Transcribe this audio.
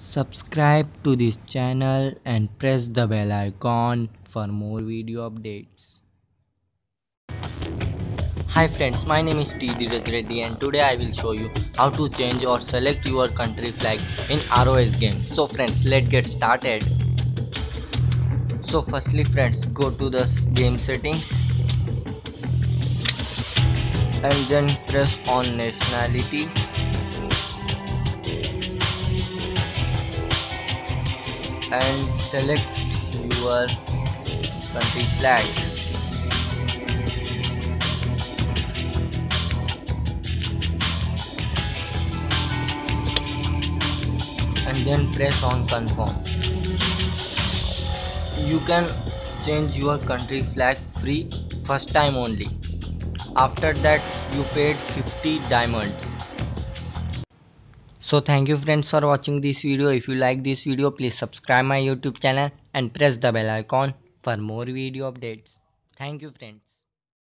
Subscribe to this channel and press the bell icon for more video updates. Hi friends, my name is T. Dheeraj Reddy and today I will show you how to change or select your country flag in ROS game. So friends, let's get started. So firstly friends, go to the game settings and then press on nationality and select your country flag. And then press on confirm. You can change your country flag free first time only. After that you paid 50 diamonds so thank you friends for watching this video. If you like this video please subscribe my youtube channel and press the bell icon for more video updates. Thank you friends